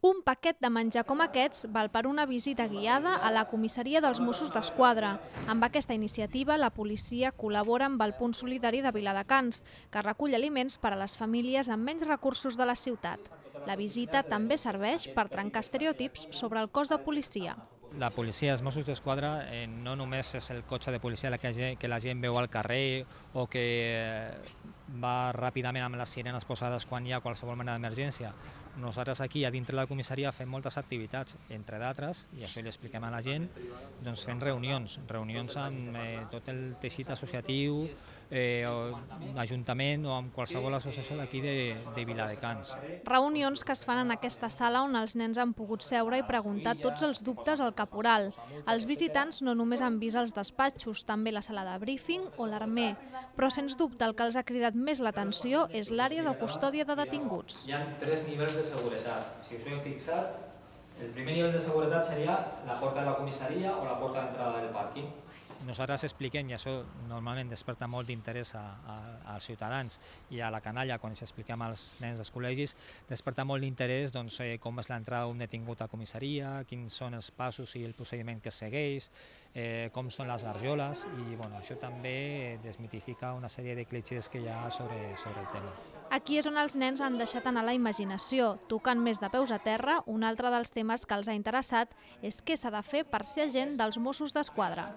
Un paquet de menjar com aquests val per una visita guiada a la comissaria dels Mossos d'Esquadra. Amb aquesta iniciativa, la policia col·labora amb el Punt Solidari de Viladecans, que recull aliments per a les famílies amb menys recursos de la ciutat. La visita també serveix per trencar estereotips sobre el cos de policia. La policia, els Mossos d'Esquadra, eh, no només és el cotxe de policia que, la gent veu al carrer o que eh, va ràpidament amb les sirenes posades quan hi ha qualsevol mena d'emergència. Nosaltres aquí a dintre de la comissaria fem moltes activitats, entre d'altres, i això li expliquem a la gent, doncs fem reunions, reunions amb eh, tot el teixit associatiu, eh, o ajuntament o amb qualsevol associació d'aquí de, de Viladecans. Reunions que es fan en aquesta sala on els nens han pogut seure i preguntar tots els dubtes al caporal. Els visitants no només han vist els despatxos, també la sala de briefing o l'armer, però sens dubte el que els ha cridat més l'atenció és l'àrea de custòdia de detinguts. Hi ha tres nivells de seguretat. Si us heu fixat, el primer nivell de seguretat seria la porta de la comissaria o la porta d'entrada del pàrquing. Nosaltres expliquem, i això normalment desperta molt d'interès als ciutadans i a la canalla quan ens expliquem als nens dels col·legis, desperta molt d'interès doncs, eh, com és l'entrada d'un detingut a comissaria, quins són els passos i el procediment que segueix, eh, com són les garjoles, i bueno, això també desmitifica una sèrie de clitxers que hi ha sobre, sobre el tema. Aquí és on els nens han deixat anar la imaginació. Tocant més de peus a terra, un altre dels temes que els ha interessat és què s'ha de fer per ser agent dels Mossos d'Esquadra.